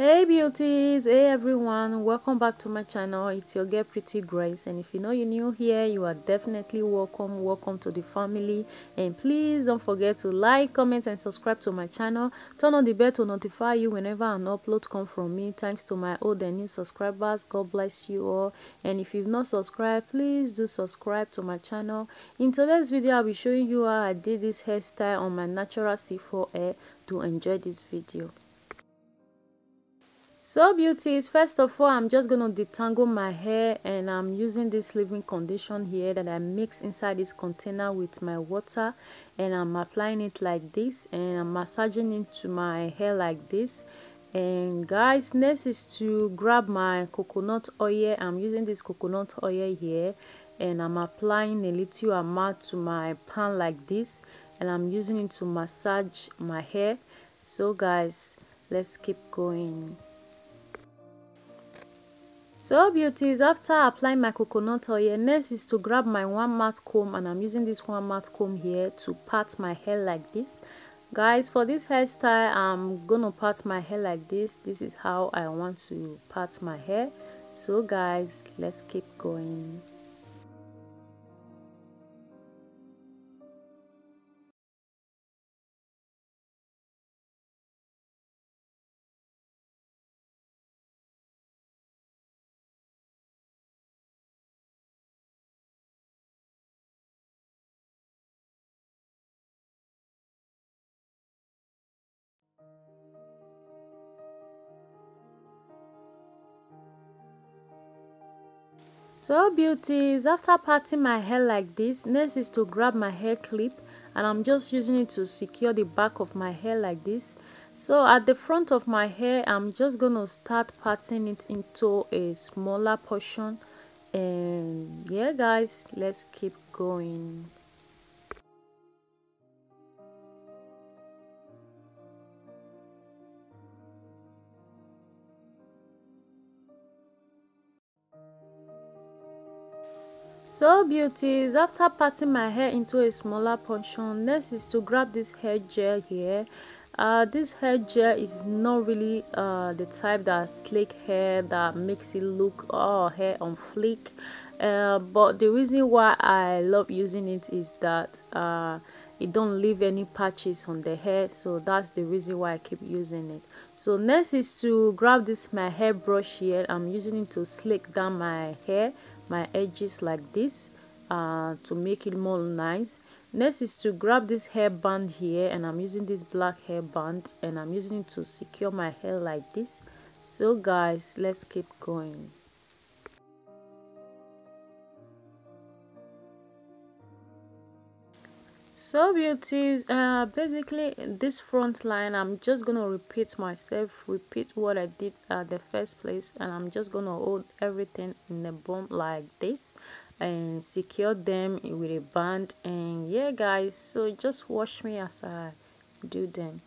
hey beauties. Hey everyone. Welcome back to my channel. It's your girl pretty grace. And if you know you're new here you are definitely welcome. Welcome to the family. And please don't forget to like comment and subscribe to my channel. Turn on the bell to notify you whenever an upload come from me. Thanks to my old and new subscribers. God bless you all. And if you've not subscribed please do subscribe to my channel. In today's video i'll be showing you how i did this hairstyle on my natural c4 hair. To enjoy this video so beauties first of all i'm just going to detangle my hair and i'm using this leave-in condition here that i mix inside this container with my water and i'm applying it like this and i'm massaging into my hair like this. And guys next is to grab my coconut oil. I'm using this coconut oil here and i'm applying a little amount to my pan like this and i'm using it to massage my hair. So guys let's keep going so beauties after applying my coconut oil next is to grab my one mat comb and i'm using this one mat comb here to part my hair like this. Guys for this hairstyle i'm gonna part my hair like this. This is how i want to part my hair. So guys let's keep going So beauties, after parting my hair like this, next is to grab my hair clip and I'm just using it to secure the back of my hair like this. So at the front of my hair, I'm just going to start parting it into a smaller portion and yeah guys, let's keep going. So beauties, after parting my hair into a smaller portion, next is to grab this hair gel here. Uh, this hair gel is not really uh, the type that slick hair that makes it look oh hair on fleek. Uh, but the reason why I love using it is that uh, it don't leave any patches on the hair so that's the reason why I keep using it so next is to grab this my hair brush here I'm using it to slick down my hair my edges like this uh, to make it more nice. Next is to grab this hair band here and I'm using this black hair band and I'm using it to secure my hair like this. So guys let's keep going so beauties uh basically this front line i'm just gonna repeat myself repeat what i did at the first place and i'm just gonna hold everything in the bump like this and secure them with a band. And yeah guys so just watch me as i do them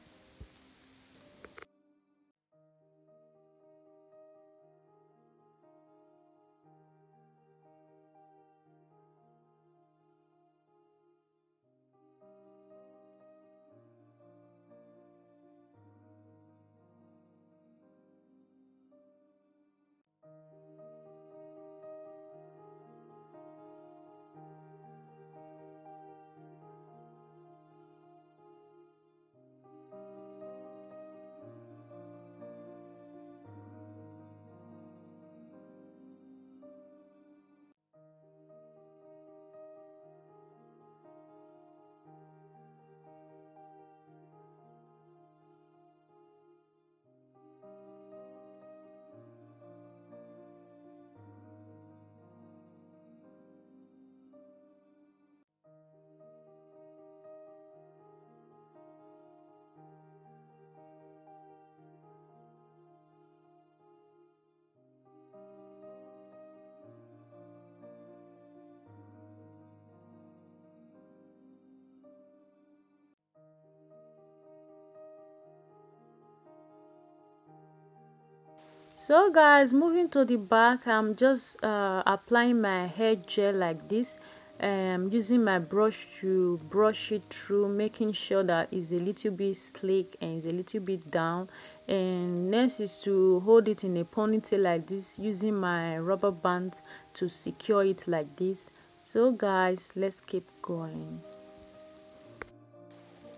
so guys moving to the back i'm just uh, applying my hair gel like this um using my brush to brush it through making sure that it's a little bit slick and it's a little bit down. And next is to hold it in a ponytail like this using my rubber band to secure it like this. So guys let's keep going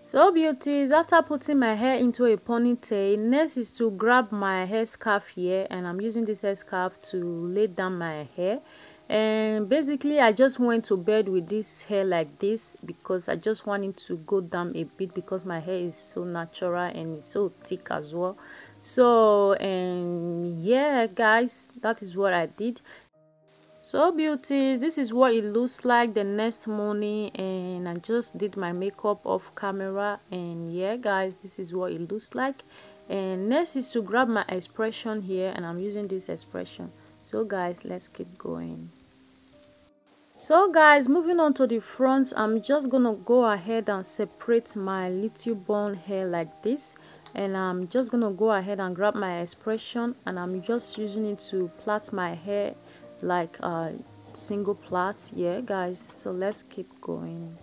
so beauties after putting my hair into a ponytail next is to grab my hair scarf here and i'm using this hair scarf to lay down my hair. And basically i just went to bed with this hair like this because i just wanted to go down a bit because my hair is so natural and it's so thick as well. So and yeah guys that is what i did so beauties this is what it looks like the next morning and i just did my makeup off camera and yeah guys this is what it looks like. And next is to grab my expression here and i'm using this expression. So guys let's keep going. So guys moving on to the front i'm just gonna go ahead and separate my little bone hair like this. And i'm just gonna go ahead and grab my expression and i'm just using it to plait my hair like a single plait yeah guys so let's keep going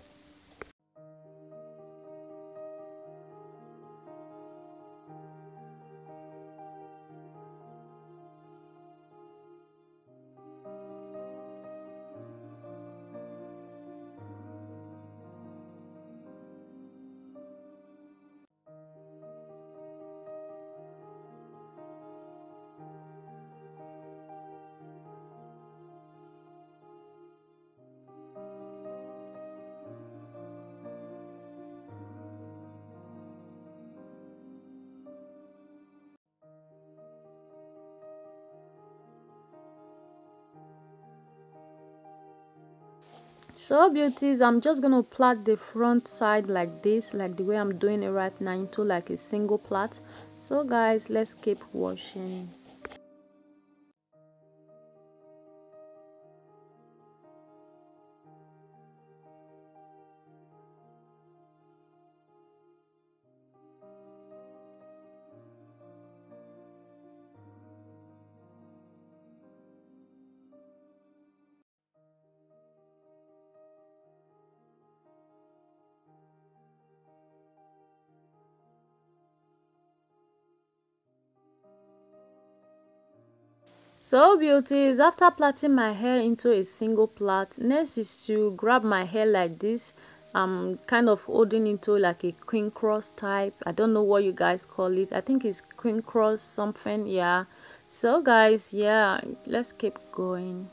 so beauties i'm just gonna plait the front side like this like the way i'm doing it right now into like a single plait. So guys let's keep washing So beauties, after plaiting my hair into a single plait, next is to grab my hair like this. I'm kind of holding into like a queen cross type. I don't know what you guys call it. I think it's queen cross something, yeah. So guys, yeah, let's keep going.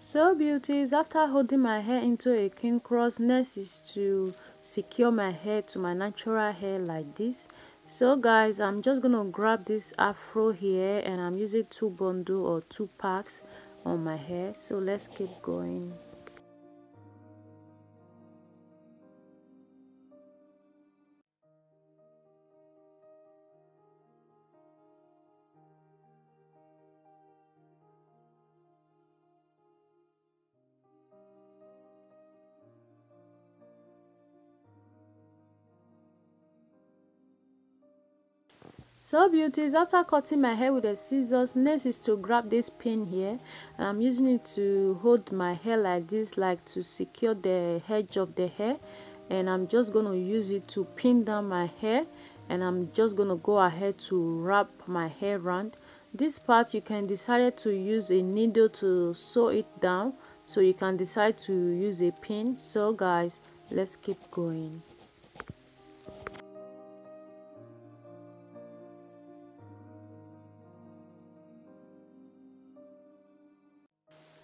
So beauties, after holding my hair into a queen cross, next is to secure my hair to my natural hair like this so guys i'm just gonna grab this afro here and i'm using two bundle or two packs on my hair. So let's keep going so beauties after cutting my hair with the scissors next is to grab this pin here. And i'm using it to hold my hair like this like to secure the edge of the hair. And i'm just going to use it to pin down my hair. And i'm just going to go ahead to wrap my hair around. This part you can decide to use a needle to sew it down. So you can decide to use a pin. So guys let's keep going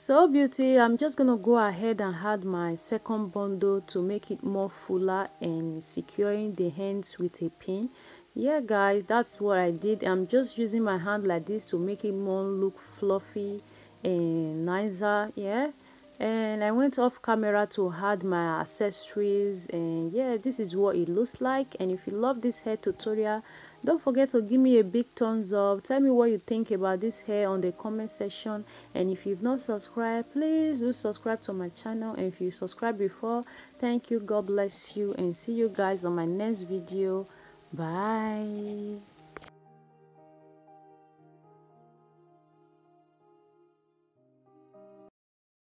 so beauty i'm just gonna go ahead and add my second bundle to make it more fuller and securing the hands with a pin. Yeah guys that's what i did. I'm just using my hand like this to make it more look fluffy and nicer yeah? And i went off camera to add my accessories and yeah this is what it looks like. And if you love this hair tutorial don't forget to give me a big thumbs up. Tell me what you think about this hair on the comment section. And if you've not subscribed please do subscribe to my channel. And if you subscribed before thank you. God bless you. And see you guys on my next video. Bye